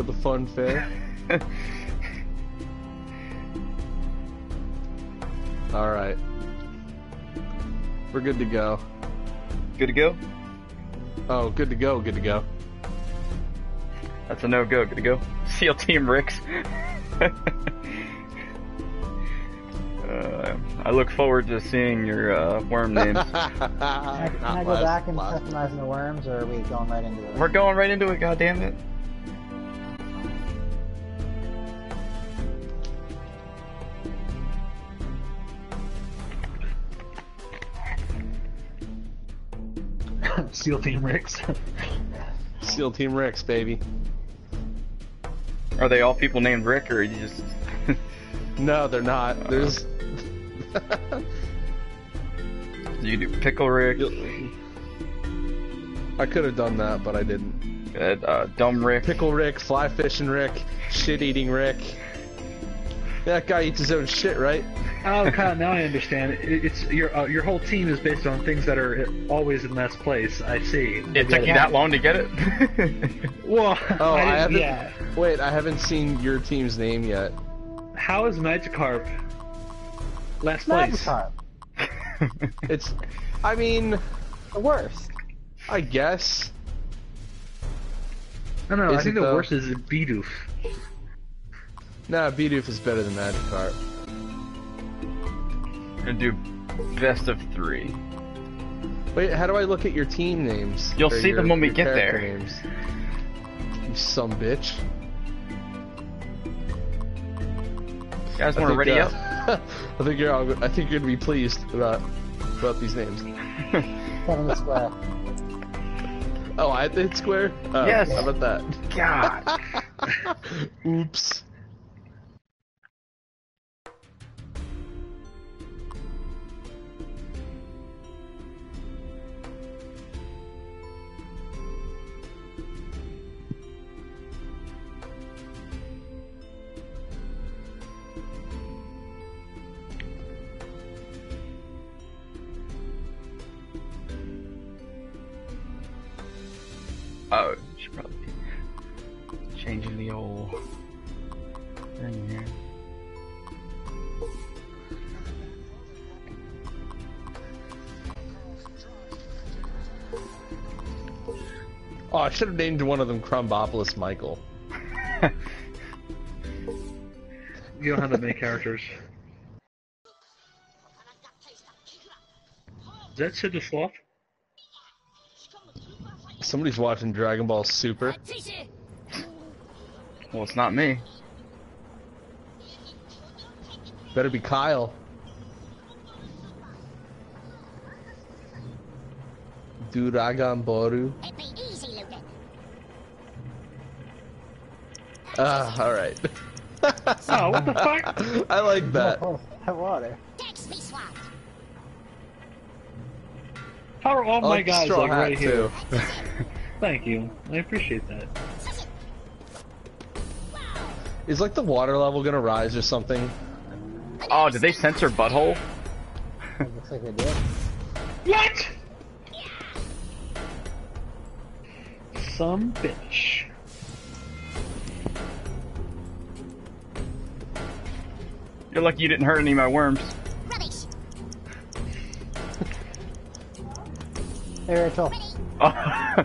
to the fun fair. All right, we're good to go. Good to go? Oh, good to go. Good to go. That's a no go. Good to go. SEAL Team Ricks. uh, I look forward to seeing your uh, worm names. Can I, can I go back and customize the worms, or are we going right into it? We're going right into it, God damn it. SEAL Team Ricks. SEAL Team Rex, baby. Are they all people named Rick, or are you just? No, they're not. There's. You do Pickle Rick, I could have done that, but I didn't. uh, uh, Dumb Rick? Pickle Rick, Fly Fishing Rick, Shit Eating Rick. That guy eats his own shit, right? Oh, Kyle, now I understand. It, it's your uh, your whole team is based on things that are always in last place. I see. It took you that long to get it? Well, Oh, I, I, haven't. yeah. Wait, I haven't seen your team's name yet. How is Magikarp last place? Magikarp. It's. I mean, The worst. I guess. I don't know. I think it the though? worst is Bidoof. Nah, Bidoof is better than Magikarp. Gonna do best of three. Wait, how do I look at your team names? You'll see your- them when we get there. Names? You some bitch. You guys I want to think, ready uh, up? I think you're. All, I think you're gonna be pleased about about these names. Seven the square. Oh, I hit square. Oh, Yes. How about that? God. Oops. Oh, should probably be changing the old thing here. Oh, I should have named one of them Crumbopolis Michael. You don't have that many characters. Is that Sid the Sloth? Somebody's watching Dragon Ball Super. Well, it's not me. Better be Kyle. Duragan Boru. It'd be easy, Lupin. Ah, alright. Oh, what the fuck? I like that. Oh, that water. How are all I my like guys like hat, right here? Thank you. I appreciate that. Is like the water level gonna rise or something? Oh, did they censor butthole? It looks like they did. What? Some bitch. You're lucky you didn't hurt any of my worms. Hey, Rachel. Oh,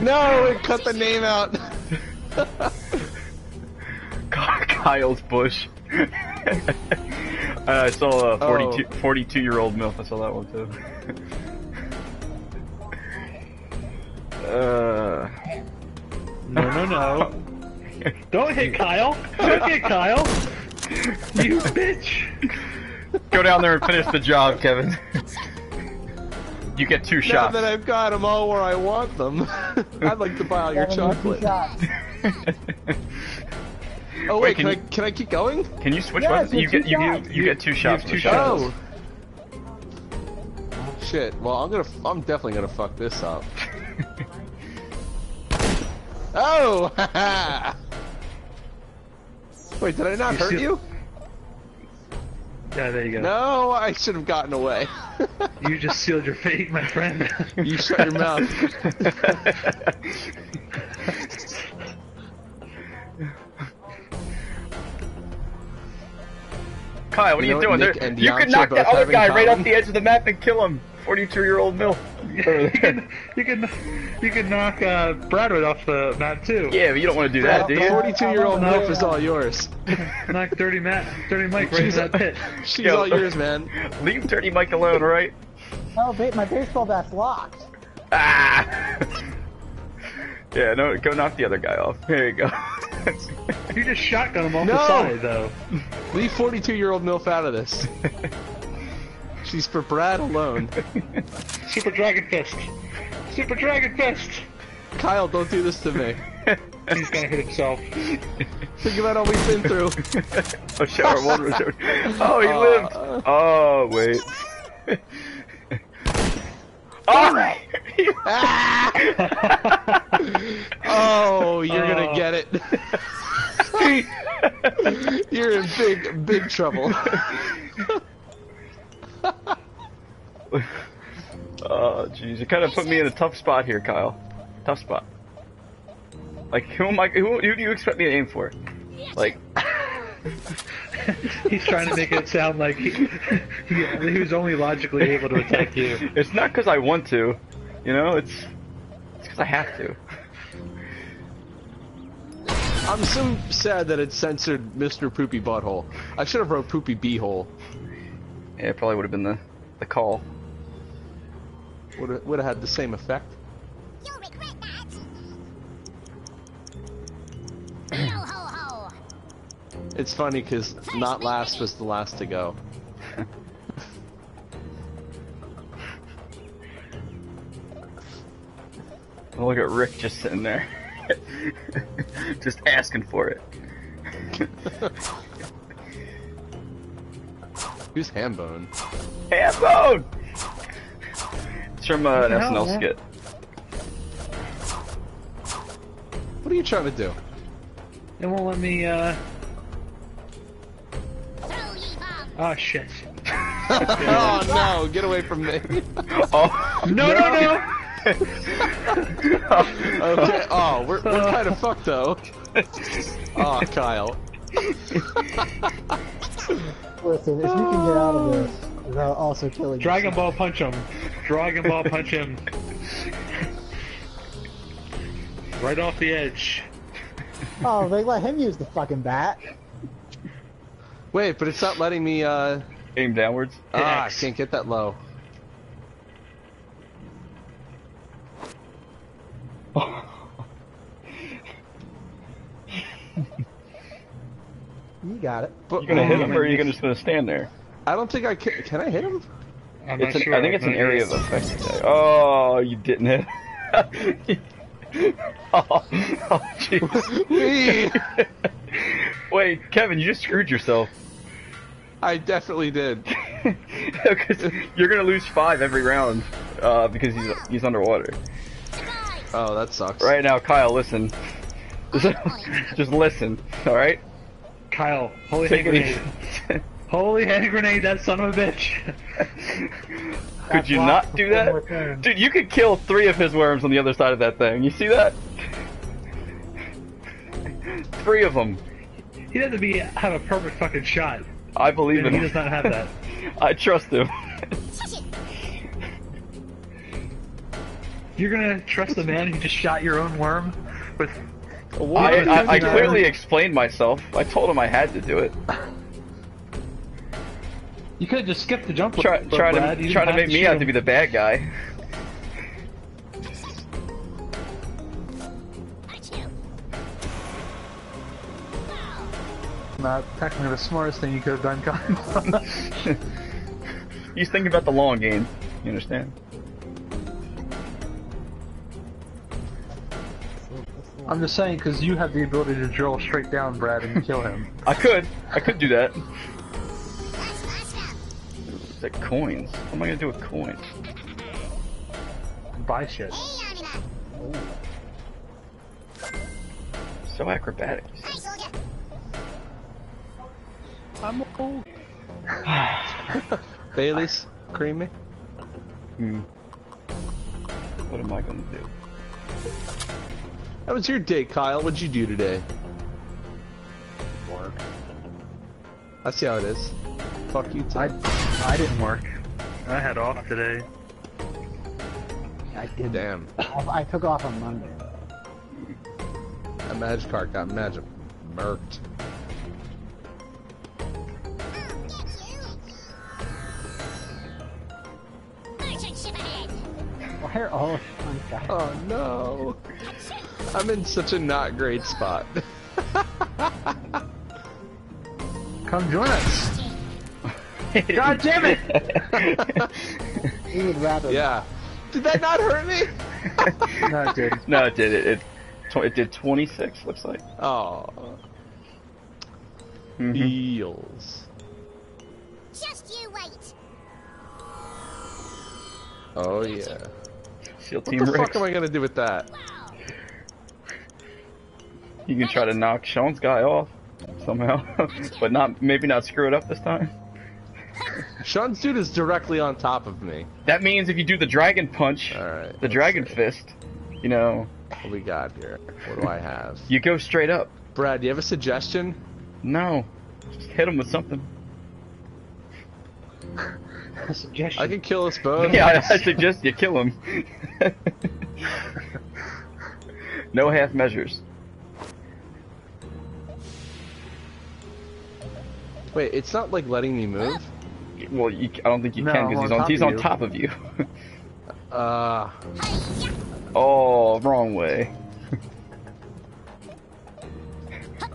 No, it cut the name out. Kyle's bush. I saw a 42, Oh. 42 year old MILF. I saw that one too. uh, No, no, no. Don't hit Kyle. Don't hit Kyle. You bitch. go down there and finish the job, Kevin. You get two shots. Now that I've got them all where I want them, I'd like to buy all your Seven with two chocolate. Oh Wait, wait, can can, I can I keep going? Can you switch Yeah, weapons? You get you, shots. you, you get two You shots. have two shots. Oh. Shit. Well, I'm gonna. I'm definitely gonna fuck this up. oh! Wait, did I not You hurt see- you? Yeah, there you go. No, I should have gotten away. You just sealed your fate, my friend. you shut your mouth. Kyle, what You are you know doing? There- you could knock that other guy right off the edge of the map and kill him. 42 year old mill. you can you can you can knock uh, Bradwood off the map too. yeah, but you don't want to do that, do the 42 year old No. MILF is all yours. Knock Dirty Matt, Dirty Mike right She's, into that pit. she's Yo. all yours, man. Leave Dirty Mike alone, right? Oh, ba- my baseball bat's locked. Ah! yeah, no, go knock the other guy off. There you go. You just shotgun him off No. the side though. Leave 42 year old MILF out of this. She's for Brad alone. Super Dragon Fist. Super Dragon Fist. Kyle, don't do this to me. He's gonna hit himself. Think about all we've been through. oh, shower water. shower- Oh, he Uh, lived. Oh, wait. oh! Oh, you're gonna Oh. get it. you're in big, big trouble. oh, jeez, you kind of put me in a tough spot here, Kyle. Tough spot. Like, who am I? Who, who do you expect me to aim for? Like, He's trying to make it sound like he, he, he was only logically able to attack you. it's not because I want to, you know. It's it's because I have to. I'm so sad that it censored Mr. Poopy Butthole. I should have wrote Poopy Beehole. Yeah, it probably would have been the the call. Would have, would have had the same effect. You'll regret that. Yo ho ho. It's funny because not last was the last to go. Oh, look at Rick just sitting there, just asking for it. Who's Hambone? Hambone! It's from uh, an hell, SNL man? skit. What are you trying to do? It won't let me, uh... Throw ye bomb. Oh, shit. oh no, get away from me. Oh No, no, no! Okay, oh, we're, we're kind of fucked though. Oh, Kyle. Listen, if you can get out of this without also killing Dragon yourself- Ball punch him. Dragon Ball punch him. Right off the edge. Oh, they let him use the fucking bat. Wait, but it's not letting me, uh, Aim downwards. ah, I X. can't get that low. You got it. But You gonna hit oh, him, or are you gonna just gonna stand there? I don't think I can. Can I hit him? I'm It's not an, sure. I think it's an area of effect. today. Oh, you didn't hit. oh, oh jeez. Wee! Wait, Kevin, you just screwed yourself. I definitely did. Because you're gonna lose five every round uh, because he's he's underwater. Oh, that sucks. Right now, Kyle, listen. Just, just listen, all right? Kyle, holy Take it grenade. easy. Holy hand grenade, that son of a bitch. could you not do for one more that, dude? You could kill three of his worms on the other side of that thing. You see that? Three of them. He'd have to be have a perfect fucking shot. I believe And in he him. does not have that. I trust him. You're gonna trust the man who just shot your own worm with What I, I, I clearly explained myself. I told him I had to do it. You could have just skipped the jump. Try, but trying Brad, to you trying to didn't make me shoot out to be the bad guy. Not technically the smartest thing you could have done, Kyle. He's thinking about the long game. You understand? I'm just saying because you have the ability to drill straight down Brad and kill him. I could. I could do that. Like coins. What am I gonna do with coins? Buy shit. Hey, Anima. So acrobatic. I'm old. Bailey's creamy. Hmm. What am I gonna do? How was your day, Kyle? What'd you do today? Work. I see how it is. Fuck you, too. I I didn't work. I had off today. I did. Damn. I, I took off on Monday. A magic card got magic murked. Merchant ship ahead. Why are all Sean's guys? Oh no. I'm in such a not great spot. Come join us. God damn it! He would rather. yeah. Did that not hurt me? no, it did. no, it did. It, it, tw- it did 26, looks like. Oh. Mhm. Eels. Just you wait. Oh yeah. Seal What Team the Rex. fuck am I gonna do with that? Wow. You can try to knock Sean's guy off somehow, but not maybe not screw it up this time. Sean's dude is directly on top of me. That means if you do the dragon punch, Alright. the dragon see. fist, you know, What we got here? What do I have? you go straight up. Brad, do you have a suggestion? No, just hit him with something. A suggestion. I can kill us both. Yeah, I, I suggest you kill him. no half measures. Wait, it's not like letting me move. Well, you, I don't think you No, can because he's on he's on you. top of you. Uh, oh, wrong way.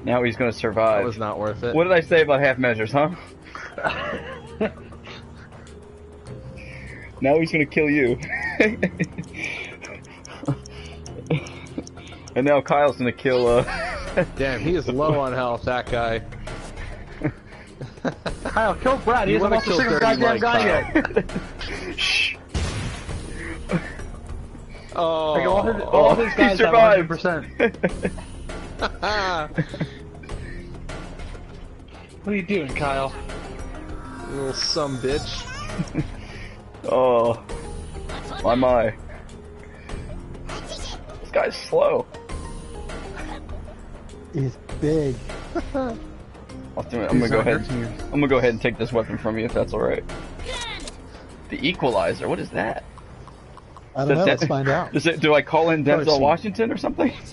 now he's gonna survive. that was not worth it. What did I say about half measures, huh? now he's gonna kill you. and now Kyle's gonna kill, uh. Damn, he is low on health. That guy. Kyle, kill Brad. He You hasn't wanna lost a single goddamn Mike, guy Kyle. yet. Shh. Oh. Like all his, oh. all his he guys have survived. 100%. What are you doing, Kyle? little some bitch. oh, my my. This guy's slow. He's big. I'll do it. I'm gonna go ahead. I'm gonna go ahead and take this weapon from you if that's all right. The Equalizer. What is that? I don't Does know. that- Let's find out. It? Do I call in Denzel Washington or something?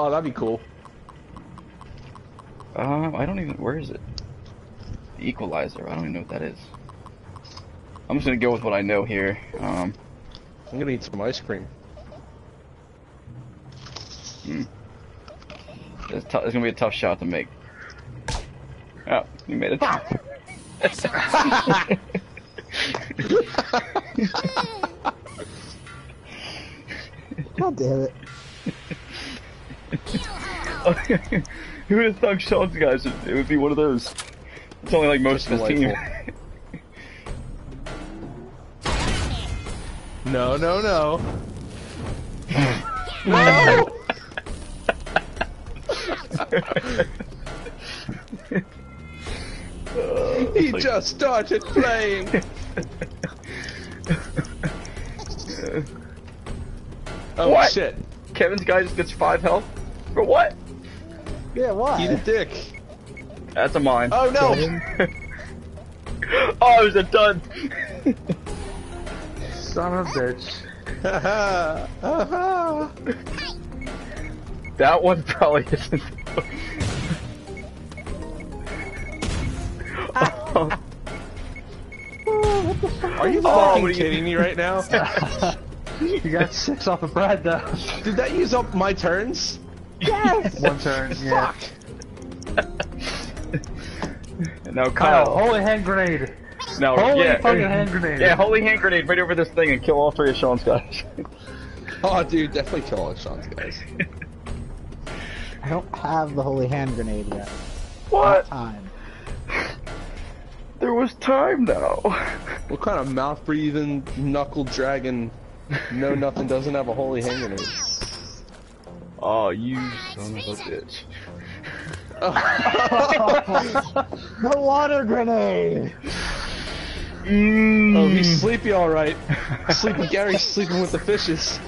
Oh, that'd be cool. Um, I don't even. Where is it? The Equalizer. I don't even know what that is. I'm just gonna go with what I know here. Um, I'm gonna eat some ice cream. It's, tou- it's gonna be a tough shot to make. Oh, you made it. God damn it. Who would have thought Sean's guys? It would be one of those. It's only like most of his team. no, No, no, no. He just started playing. Oh What? shit! Kevin's guy just gets five health. For what? Yeah, why? Eat a dick. That's a mine. Oh no! oh, it was a dud. Son of a bitch. That one probably isn't. Oh, Are you Oh, fucking what you- kidding me right now? You got six off of Brad, though. Did that use up my turns? Yes! One turn, yeah. and now Kyle, Kyle. holy hand grenade. now, Holy yeah, fucking hand grenade. Yeah, holy hand grenade right over this thing and kill all three of Sean's guys. Oh, dude, definitely kill all Sean's guys. I don't have the holy hand grenade yet. what? Time. There was time now. What kind of mouth breathing knuckle dragon? No, nothing doesn't have a holy hand grenade. Oh, you son of a bitch. The water grenade! Mm. Oh, he's sleepy, all right. Sleepy Gary's sleeping with the fishes.